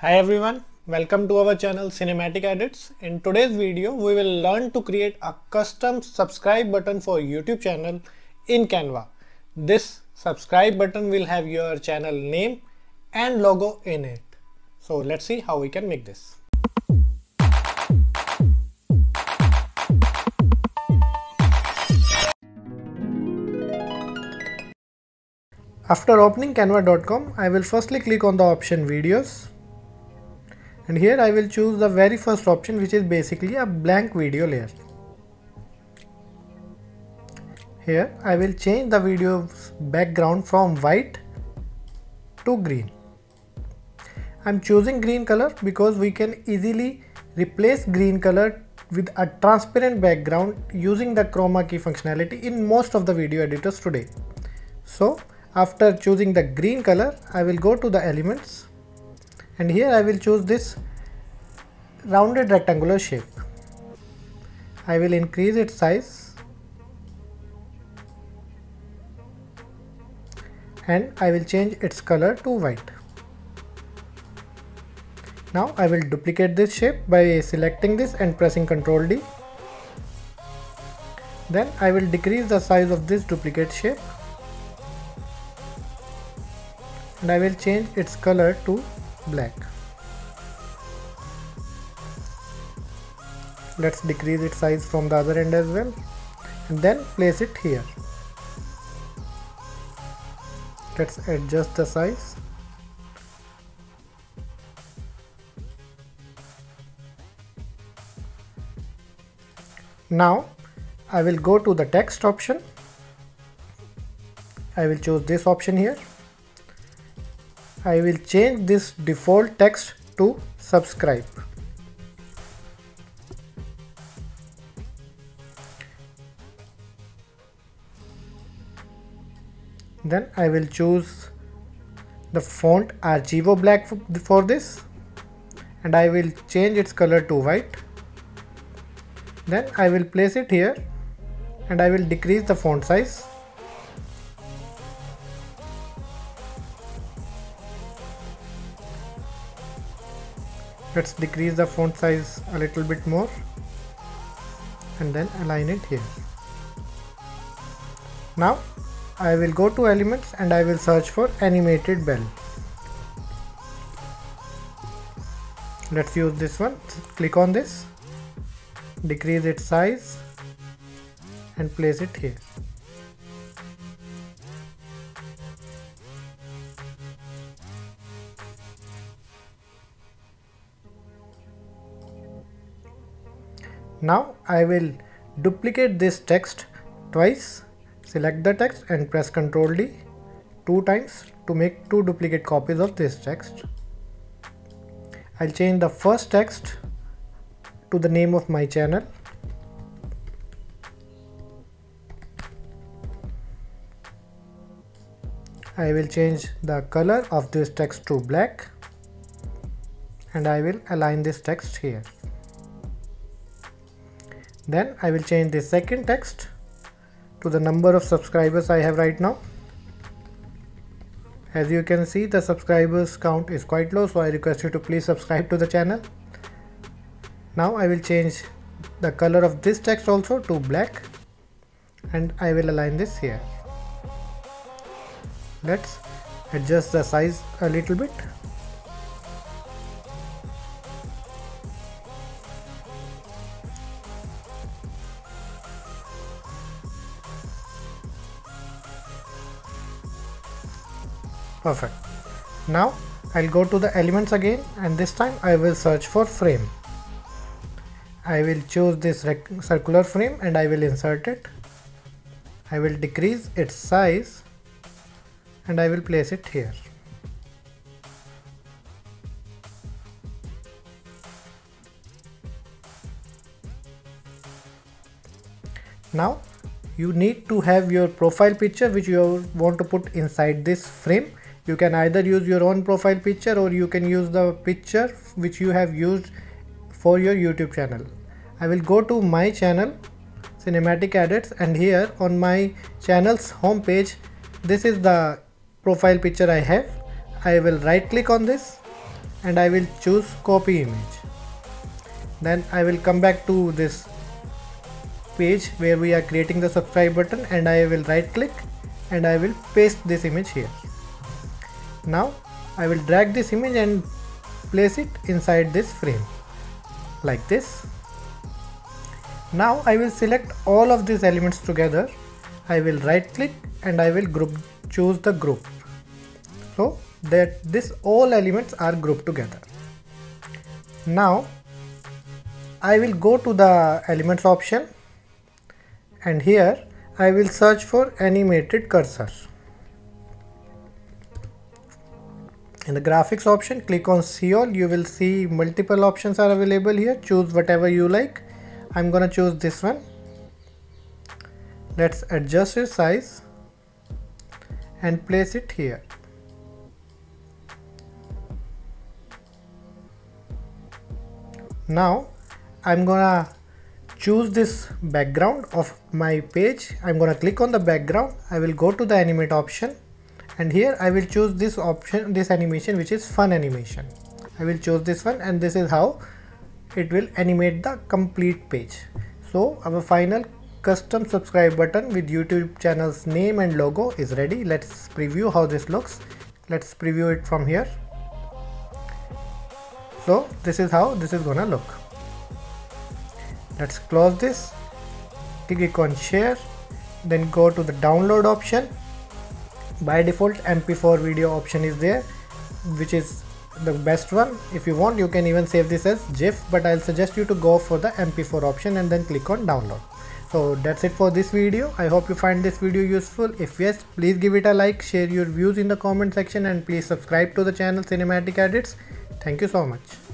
Hi everyone, welcome to our channel Cinematic Edits. In today's video, we will learn to create a custom subscribe button for YouTube channel in Canva. This subscribe button will have your channel name and logo in it. So let's see how we can make this. After opening canva.com, I will firstly click on the option videos and here I will choose the very first option which is basically a blank video layer. Here I will change the video's background from white to green. I'm choosing green color because we can easily replace green color with a transparent background using the chroma key functionality in most of the video editors today. So after choosing the green color, I will go to the elements and here I will choose this rounded rectangular shape. I will increase its size and I will change its color to white. Now I will duplicate this shape by selecting this and pressing Ctrl D. Then I will decrease the size of this duplicate shape and I will change its color to black. Let's decrease its size from the other end as well and then place it here. Let's adjust the size. Now I will go to the text option. I will choose this option here I will change this default text to subscribe. Then I will choose the font Archivo black for this and I will change its color to white. Then I will place it here and I will decrease the font size let's decrease the font size a little bit more and then align it here. Now I will go to elements and I will search for animated bell. Let's use this one. Click on this decrease its size and place it here Now I will duplicate this text twice. Select the text and press Ctrl D two times to make two duplicate copies of this text. I'll change the first text to the name of my channel. I will change the color of this text to black and I will align this text here. Then I will change the second text to the number of subscribers I have right now. As you can see the subscribers count is quite low so I request you to please subscribe to the channel. Now I will change the color of this text also to black and I will align this here. Let's adjust the size a little bit perfect. Now I'll go to the elements again and this time I will search for frame. I will choose this circular frame and I will insert it. I will decrease its size and I will place it here. Now you need to have your profile picture which you want to put inside this frame you can either use your own profile picture or you can use the picture which you have used for your youtube channel. I will go to my channel cinematic edits and here on my channel's home page this is the profile picture i have. I will right click on this and I will choose copy image. Then I will come back to this page where we are creating the subscribe button and I will right click and I will paste this image here now I will drag this image and place it inside this frame like this. Now I will select all of these elements together. I will right click and I will group choose the group. So that this all elements are grouped together. Now I will go to the elements option. And here I will search for animated cursor in the graphics option click on see all. You will see multiple options are available here. Choose whatever you like. I'm gonna choose this one. Let's adjust its size and place it here. Now I'm gonna choose this background of my page. I'm gonna click on the background. I will go to the animate option and here I will choose this option this animation which is fun animation. I will choose this one and this is how it will animate the complete page. So our final custom subscribe button with YouTube channel's name and logo is ready. Let's preview how this looks. Let's preview it from here. So this is how this is gonna look. Let's close this. Click on share. Then go to the download option by default mp4 video option is there which is the best one. If you want you can even save this as gif but i'll suggest you to go for the mp4 option and then click on download. So that's it for this video. I hope you find this video useful. If yes please give it a like share your views in the comment section and please subscribe to the channel cinematic edits. Thank you so much